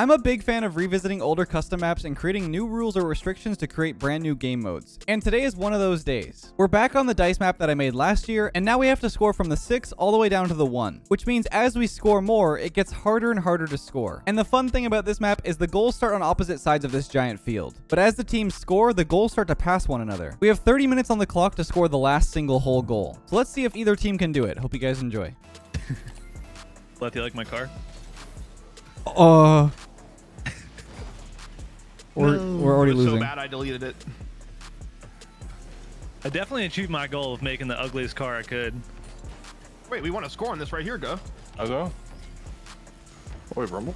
I'm a big fan of revisiting older custom maps and creating new rules or restrictions to create brand new game modes. And today is one of those days. We're back on the dice map that I made last year, and now we have to score from the 6 all the way down to the 1, which means as we score more, it gets harder and harder to score. And the fun thing about this map is the goals start on opposite sides of this giant field. But as the teams score, the goals start to pass one another. We have 30 minutes on the clock to score the last single whole goal. So let's see if either team can do it. Hope you guys enjoy. Lefty, like my car? Uh... We're, we're already It was losing. so bad I deleted it. I definitely achieved my goal of making the ugliest car I could. Wait, we want to score on this right here, go. I know. Oh, wait, Rumble?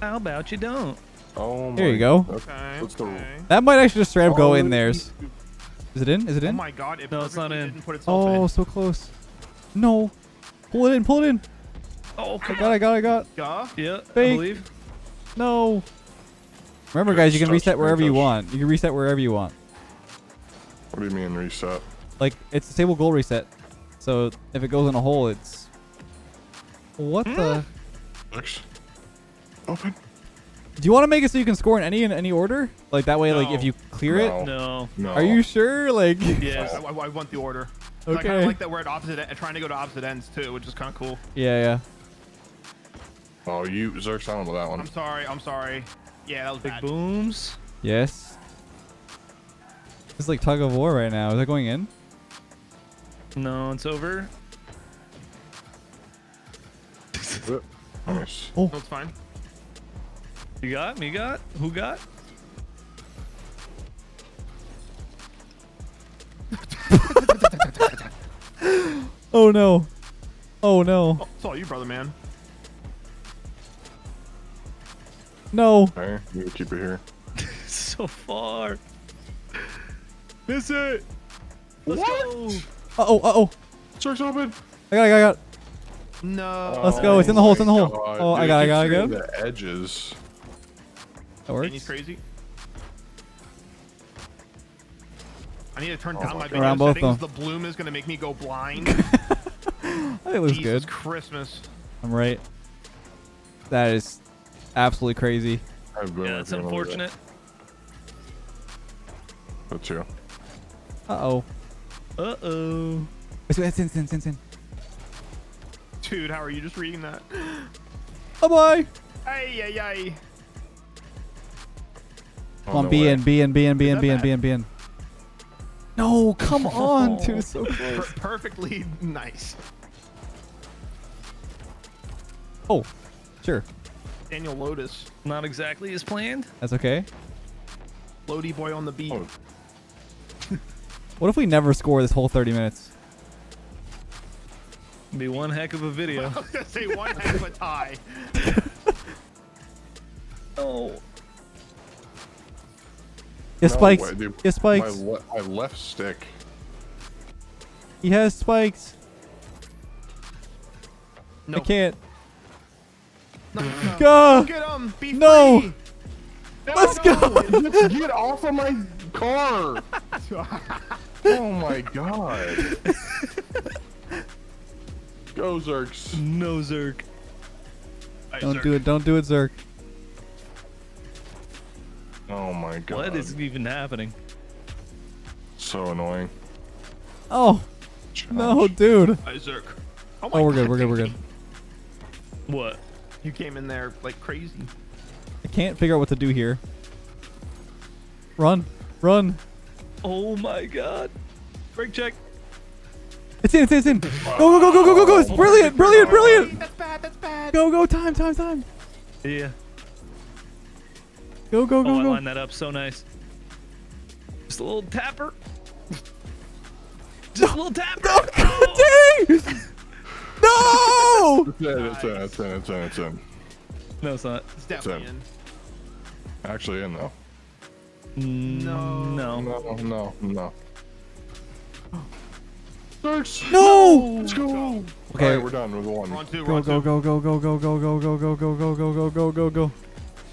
How about you don't? Oh my. There you go. Okay. Okay. Let's go. That might actually just straight up go Oh, in theirs. Is it in? Is it in? Oh in? my god, it No, it's not in. Didn't put itself Oh, in. so close. No. Pull it in, pull it in. Oh, I got it, I got I got it. Yeah, Fake. I believe. No. Remember, guys, you can Touch, reset wherever you want. You can reset wherever you want. What do you mean reset? Like, it's a stable goal reset. So, if it goes in a hole, it's... What the... Hmm? X. Open. Do you want to make it so you can score in any in any order? Like, that way, like, if you clear it... No. No. No. Are you sure? Like... Yes. I, I, I want the order. 'Cause I kind Okay. of like that we're at opposite, e- trying to go to opposite ends too, which is kind of cool. Yeah, yeah. Oh, you Zerk's on with that one. I'm sorry, I'm sorry. Yeah, that was Big bad. booms. Yes. It's like tug of war right now. Is that going in? No, it's over. Nice. Oh. No, it's fine. You got? Me got? Who got? Oh, no. Oh, no. Oh, it's all you, brother, man. No. Okay, you can keep it here. so far. Miss it. Let's What? go. Uh-oh, uh-oh. Zerk's open. I got it, I got it. No. Let's go, it's in the hole, it's in the hole. Oh God, Oh, I got it, I got it, I got it. The edges. That Danny's works. crazy. I need to turn Oh down my my God. video both settings. though. The bloom is gonna make me go blind. It looks Jesus good. Christmas. I'm right. That is absolutely crazy. I've Yeah, it's working on unfortunate. That's you. Uh-oh. Uh oh. It's, it's in, it's in, it's in, in. Dude, how are you just reading that? Bye-bye. Ay, ay, ay. Come Oh, on, no B way. in, B in, B in, B in, B in. B in, B in. No, come on, dude. So Per- perfectly nice. Oh, sure. Daniel Lotus. Not exactly as planned. That's okay. Lodi boy on the beat. Oh, What if we never score this whole 30 minutes? Be one heck of a video. I was gonna say one heck of a tie. oh. He has no spikes. way, dude. He spikes. My, le- my left stick. He has spikes. No. I can't. No, no. Go. Get him. Be No. free. Let's no. go. Just get off of my car! oh my god. Go Zurx. No Zerk. Don't do it. Don't do it, Zerk. Oh my god. What is even happening? so annoying. Oh, no, dude. Isaac. Oh, Oh, we're good. We're good. We're good. What? You came in there like crazy. I can't figure out what to do here. Run. Run. Oh my god. Break check. It's in. It's in. It's in. Go, go, go, go, go, go, go. It's brilliant. Brilliant. Brilliant. That's bad. That's bad. Go, go. Time, time, time. Yeah. Go, go, Oh, go, I go. lined that up so nice. Just a little tapper. Just a little tapper. Oh. Dang! No! It's in, it's in, it's in, it's in, it's in. No, it's not. It's definitely Seven. in. Actually in though. No. No. No, no, no. Zurx! No! Let's go! Okay. Alright, we're done with one. We're two. Go, go, go, go, go, go, go, go, go, go, go, go, go, go, go, go, go, go.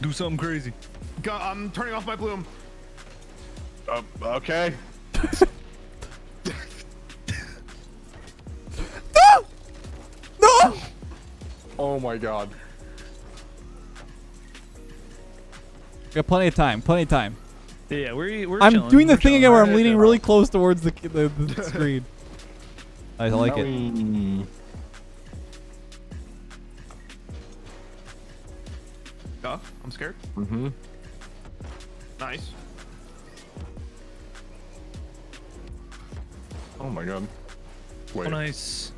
Do something crazy. Go, I'm turning off my bloom. Uh, okay. My god. Got plenty of time. Plenty of time. Yeah, we're we're. I'm chilling, doing the we're thing chilling. again where I'm leaning really close towards the the, the screen. I like it. it. Go. I'm scared. Mm-hmm. Nice. Oh my god. Wait. Oh, nice.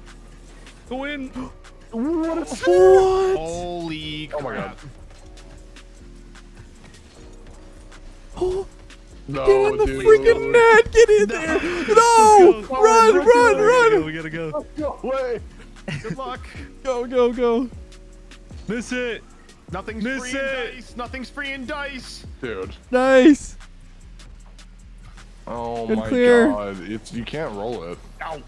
Go in. What? Holy Oh my. God. Oh, No, get in the dude. freaking net! Get in there! No! Go. Run! Run! Go, Run! we gotta go. No way. Good luck. Go! Go! Go! Miss it. Nothing's Miss free in it. dice. Nothing's free in dice. Dude. Nice! Oh Good my clear. god. It's you can't roll it. Ow.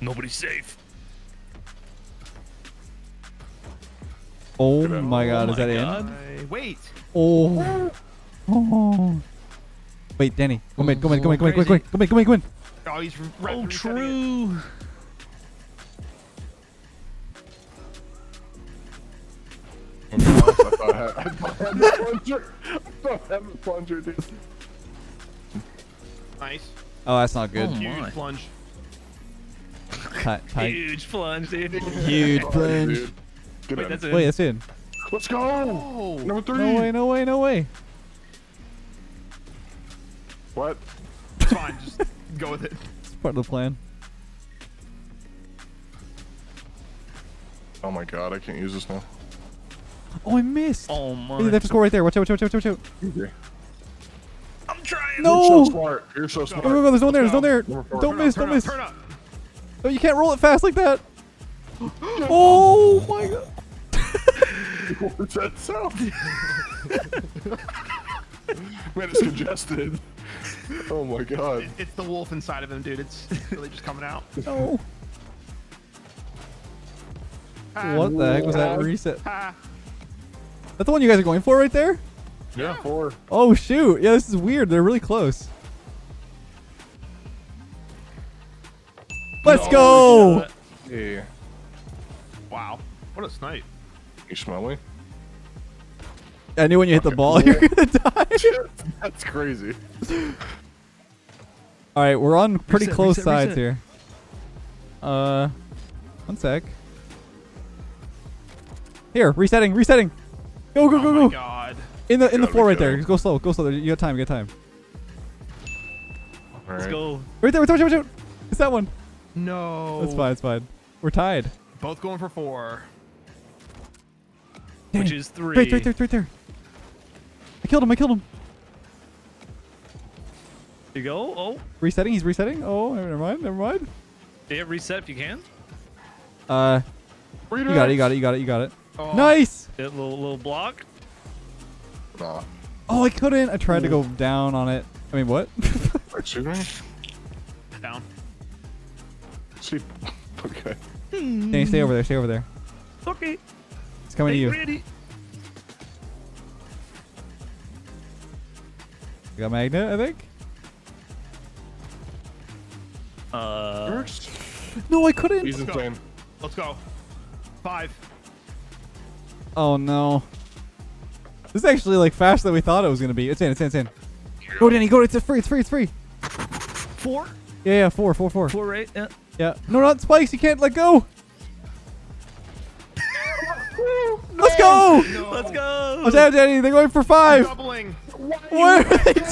Nobody's safe. Oh my god, Oh is that my in? God. I- wait. Oh. Oh. Wait, Danny. Go mid, go mid, go mid, go mid, go mid, Crazy. go mid, go mid, go mid. Oh, he's right Oh, true. I thought I had, I thought I had the plunger. I thought I had the plunger, dude. Nice. Oh, that's not good. Oh. Huge my. plunge. Tight, tight. Huge plunge, dude. Huge plunge. dude. Get Wait, in. that's it. Wait, that's in. Let's go. Oh. Number three. No way, no way, no way. What? It's fine. Just go with it. It's part of the plan. Oh my god, I can't use this now. Oh, I missed. Oh my. Hey, they have to score right there. Watch out, watch out, watch out, watch out. Okay. I'm trying. No! You're so smart. You're so smart. Go, go, go. There's no one there. There's no one there. Don't Turn miss, up, don't turn miss. Up, turn up. Oh, you can't roll it fast like that. Oh my god. What's that sound? Man, it's congested. Oh my god. It- It's the wolf inside of him, dude. It's really just coming out. No. Ah, What the heck was that reset? ah. That's the one you guys are going for right there? Yeah, four. Oh shoot. Yeah, this is weird. They're really close. Let's No, go. Yeah. Wow. What a snipe. you smell me? I knew when you hit the ball you're gonna die. That's crazy. All right, we're on pretty Reset, close reset, sides reset. here. Uh, one sec. Here, resetting, resetting. Go, go, oh go, Oh my go. god. In the in the floor be right there. kidding. Go slow, go slow. You got time, you got time. All Let's go. Right there, watch out, watch out. It's that one. No. That's fine, it's fine. We're tied. Both going for four. Which is three. Right, right there, right there. I killed him. I killed him. You go. Oh, Resetting. He's resetting. Oh, never mind. Never mind. yeah. Reset if you can. Uh, you got it. You got it. You got it. You got it. Oh. Nice. Hit little little block. Nah. Oh, I couldn't. I tried to go down on it. I mean, what? Down. See. Okay. Danny, stay over there. Stay over there. Okay. It's coming to you. ready. You got magnet, I think. Uh. Works. No, I couldn't. He's Let's go. insane. Let's go. Five. Oh no. This is actually like faster than we thought it was gonna be. It's in. It's in. It's in. Go, Danny. Go. It's free. It's free. It's free. Four. Yeah, yeah. Four, four, four. Four. Right. Yeah. Yeah. No, not spikes. You can't let go. Let's go. No. Let's go. Oh, Watch out, Danny. They're going for five. Doubling. What are they doing?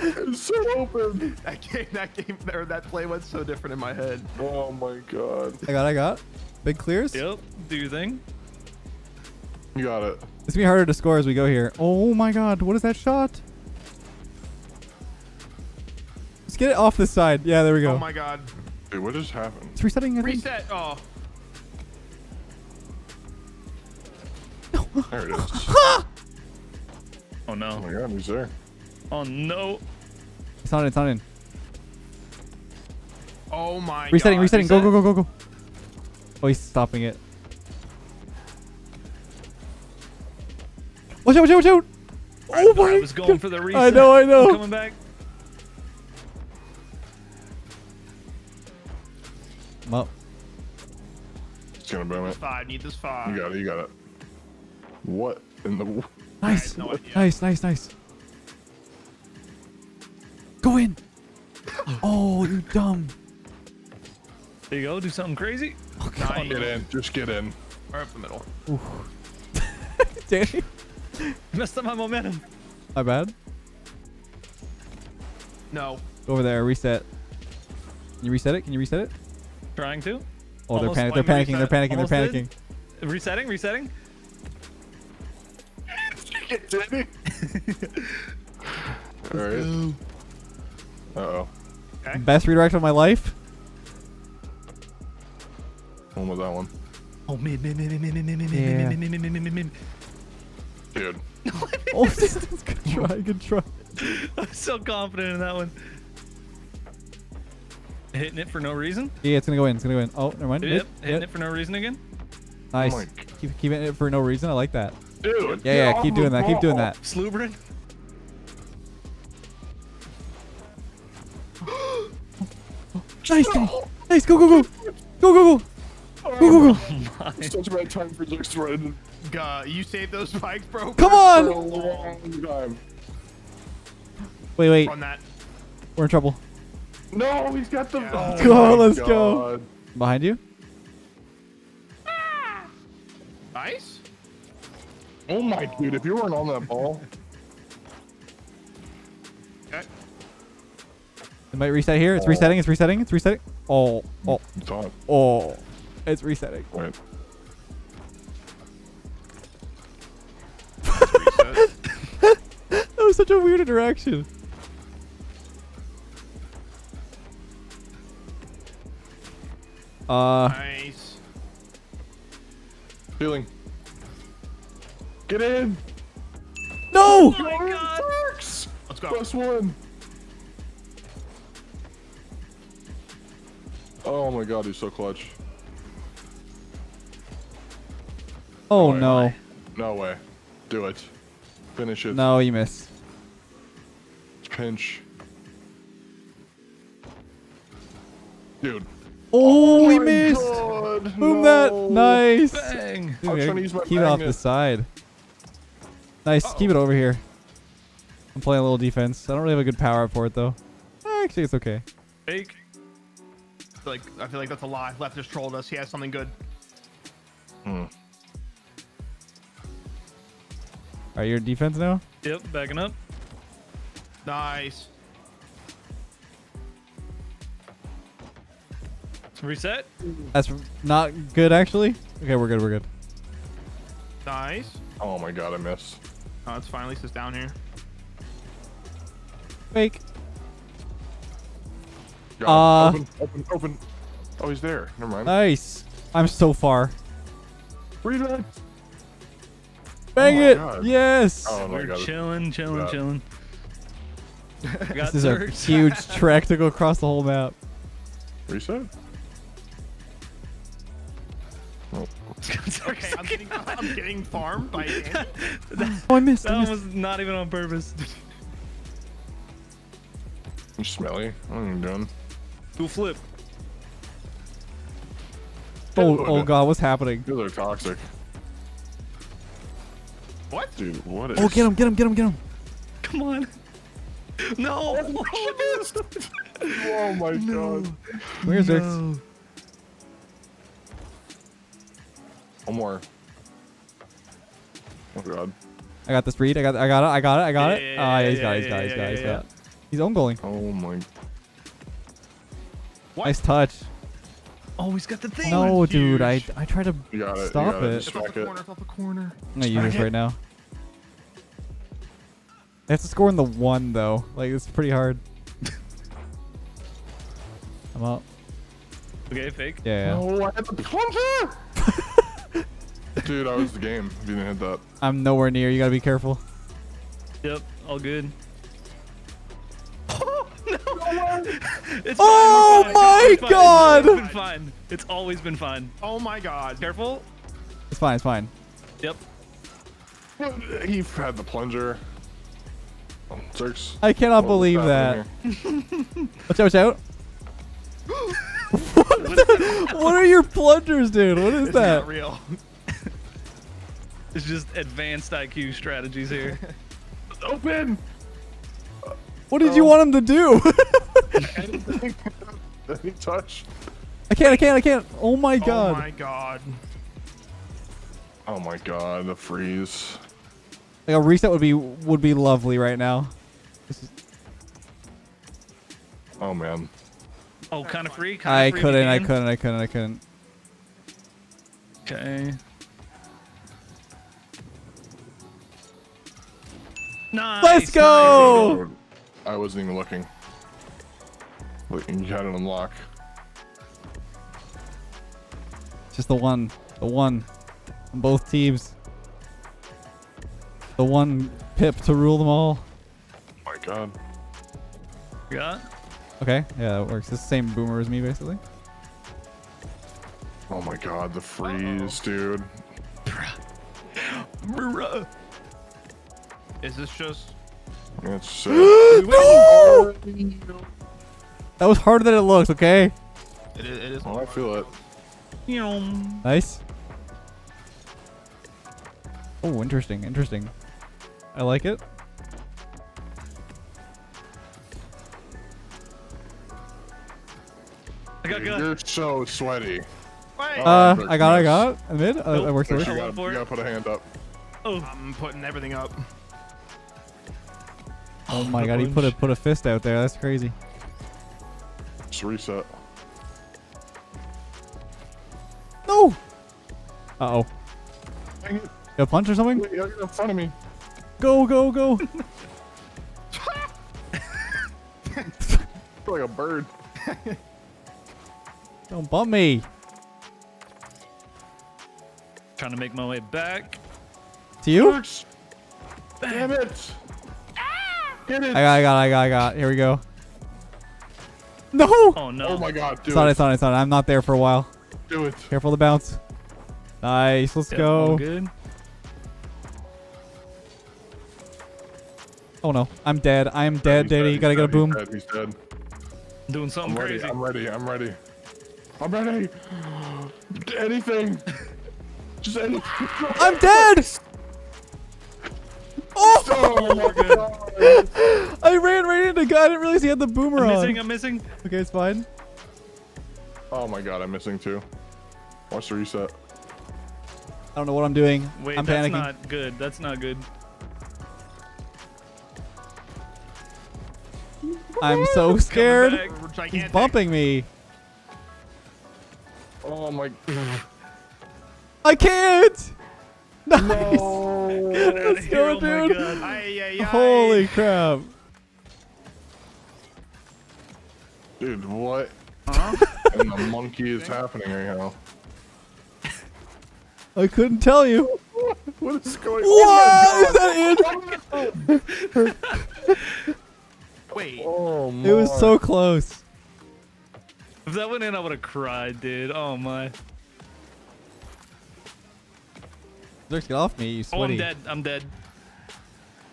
It's so open. That game, that game, or that play went so different in my head. Oh my god. I got. I got. Big clears. Yep. Do your thing. You got it. It's gonna be harder to score as we go here. Oh my god, what is that shot? Get it off this side. Yeah, there we go. Oh my god. Dude, what just happened? it's resetting, I think. Reset. Oh. There it is. Oh no. Oh my god, he's there. Oh no. It's not in, it's not in. Oh my Resetting, god. resetting. Go, go, go, go, go. Oh, he's stopping it. Watch out, watch out, watch out! Oh my I was going God. for the reset. I know, I know. I'm coming back. I'm up. It's gonna boom it. Five. Need this five. You got it. You got it. What in the? w- Nice. no nice, nice, nice. Go in. oh, you dumb. There you go. Do something crazy. Oh, nice. Get in. Just get in. Right up the middle. Danny. Messed up my momentum. My bad. No. Go over there. Reset. Can you reset it? Can you reset it? Trying to. Oh, Almost they're, panic- they're one panicking. They're panicking. Almost they're did. panicking. Resetting. Resetting. All right. Uh oh. Okay. Best redirect of my life. When was that one? Oh, mid, mid, mid, mid, mid, mid, mid, mid, Yeah. mid, mid, mid, mid, mid, mid, mid. Dude. Oh, good try. Good try. I'm so confident in that one. Hitting it for no reason. Yeah, it's gonna go in. It's gonna go in. Oh, never mind. Yep. Hit, Hitting hit. it for no reason again. Nice. Oh keep keeping it for no reason. I like that. Dude. Yeah, yeah. Keep doing the that. Keep doing that. Slubrin. Nice, Danny. Nice. Go, go, go. Go, go, go. Go, go, go. Such a bad time for Jake's to run Uh, you saved those spikes, bro. Come for a on. long time. Wait, wait. Run that. We're in trouble. No, he's got the. Yeah. Oh Go, let's go. Behind you. Ah! Nice. Oh my dude, if you weren't on that ball, Okay. It might reset here. It's Oh. resetting. It's resetting. It's resetting. Oh, oh, it's on. oh. It's resetting. Wait. Reset. That was such a weird interaction. Uh, nice. Feeling. Get in. no! Oh my god. Works. Let's go. Plus one. Oh my god, he's so clutch. Oh Oh, no. No way. Do it. Finish it. No, you missed. Pinch. Dude. Oh, we my missed. God, Boom no. that. Nice. Bang. I was trying to use my Keep it off the side. Nice. Keep it over here. I'm playing a little defense. I don't really have a good power up for it though. Actually, it's okay. Fake. Like I feel like that's a lie. Left just trolled us. He has something good. Hmm. Are you in defense now? Yep. Backing up. Nice. Reset. That's not good actually. Okay, we're good. We're good. Nice. Oh my god, I missed. Oh, it's fine. At least it's down here. Fake. Got Uh, open, open, open. Oh, he's there. Never mind. Nice. I'm so far. Reload. Bang my it. God. Yes. Oh my We're god. chilling, chilling, Yeah. chilling. This is a huge trek to go across the whole map. Reset. I'm getting I'm farmed by Andy. Oh, I missed. That I missed. was not even on purpose. You smelly. I don't even doing. Dual flip. Oh, Dude. oh god, what's happening? These are toxic. What? Dude, what is. Oh, get him, get him, get him, get him. Come on. No. Oh my god. Where's Zurx? No. One more. Oh god. I got this read. I got I got it. I got it. I got it. Yeah, Ah, yeah, he's yeah, got it. He's yeah, got it. He's yeah, got it. He's yeah, got. He's own goaling. Oh my. What? Nice touch. Oh, he's got the thing. No, was dude. I huge. I tried to You it. stop it. it. It's off the corner. It's off the corner. I'm gonna use this right now. I have to score in the one though. Like it's pretty hard. I'm up. Okay, fake. Yeah, yeah. No, I had the plunger. Dude, I was the game. If you didn't hit that. I'm nowhere near. You gotta be careful. Yep, all good. It's Oh fine, we're oh fine. my It's fine. God! It's been fine. It's always been fine. Oh my god. Careful. It's fine. It's fine. Yep. He had the plunger. Oh, Zurx. I cannot What believe that. happening? Watch out! Watch out! what are your plungers, dude? What is It's that? not real. It's just advanced IQ strategies here. Open. What did you oh. want him to do? Anything? Any touch? I can't, I can't, I can't. Oh my oh god. Oh my god. Oh my god, the freeze. Like a reset would be would be lovely right now. This is- Oh man. Oh, kind of free. Kind I of free couldn't, I again? couldn't, I couldn't, I couldn't. Okay. Nice. Let's go! nice. I wasn't even looking. Look, you had an unlock. Just the one, the one, on both teams. The one pip to rule them all. Oh my god. Got? Okay, yeah, that works. It's the same boomer as me, basically. Oh my god, the freeze, dude. Bruh. Is this just? It's sick. no! That was harder than it looks. Okay, It is. It is. Oh, I feel it. Nice. Oh, interesting, interesting. I like it. I got good. You're so sweaty. Wait. Uh, but I got, I got. I mid. Uh, Nope. that works. That First, you gotta, you gotta put a hand up. Oh, I'm putting everything up. Oh my god, he put a put a fist out there. That's crazy. Just reset. No. Uh oh. Dang it. A punch or something? Wait, in front of me. Go, go, go. Like a bird. Don't bump me. trying to make my way back. To you? Damn it. Get it. I got, I got, I got, I got. Here we go. No. Oh no. Oh my god, do It's on it, it. it's on it, it's on. I'm not there for a while. Do it. Careful the bounce. Nice. Let's Yep, all go. good. Oh no, I'm dead. I am dead, He's Daddy. dead, You gotta he's get a boom. He's dead. He's dead. Doing I'm something ready. crazy. I'm ready. I'm ready. I'm ready. anything. Just anything. I'm dead. Oh! Oh my god. I ran right into the guy. I didn't realize he had the boomer I'm on. missing. I'm missing. Okay, it's fine. Oh my god, I'm missing too. Watch the reset. I don't know what I'm doing. Wait, I'm that's panicking. not good. That's not good. I'm so scared. He's bumping me. Oh my. I can't. Nice. No. Get outta Let's here, go, oh my dude. God. Ay, ay, ay. Holy crap. Dude, what Huh? in the monkey is happening right now? I couldn't tell you. What is going on? What? Oh is on? that it? Wait. Oh my. It was so close. If that went in, I would have cried, dude. Oh my. Zurx, get off me, you Oh, I'm dead. I'm dead.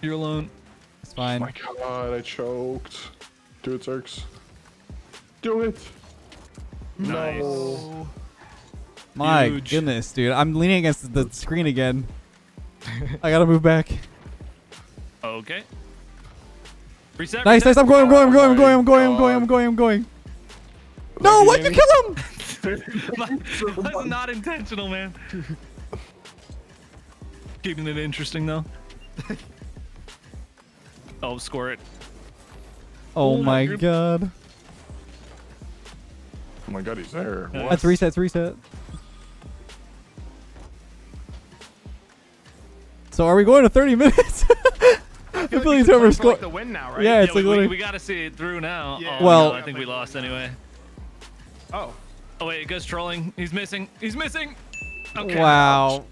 You're alone. It's fine. Oh my god, I choked. Do it, Zurx. Do it. Nice. No. My Huge. goodness, dude. I'm leaning against the screen again. I gotta move back. Okay. Reset. Nice, nice. I'm going, I'm going, I'm going, I'm going, I'm going, I'm going, I'm going, I'm going. No, why'd you kill him? That's not intentional, man. Keeping it interesting though. oh, score it. Oh Oh, my group. god. Oh my god, he's there. Nice. That's reset, that's reset. So are we going to 30 minutes? I feel like like we he's could over score. like the win now, right? Yeah, it's yeah, like we, we, literally- we gotta see it through now. Yeah. Oh, Well- no, I think we lost anyway. Oh. Oh wait, it goes trolling. He's missing. He's missing. Okay. Wow.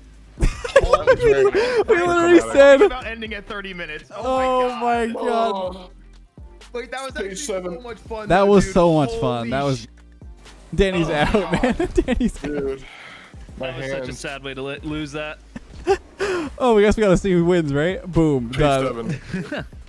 We literally Dramatic. said. About ending at 30 minutes. Oh, Oh my my god. god. Oh, Wait, that was actually so much fun. That though, was dude. so much fun. That was. Danny's Oh, out, man. Danny's out. My That was such a sad way to lose that. Oh, I guess we gotta see who wins, right? Boom. Page Done. seven.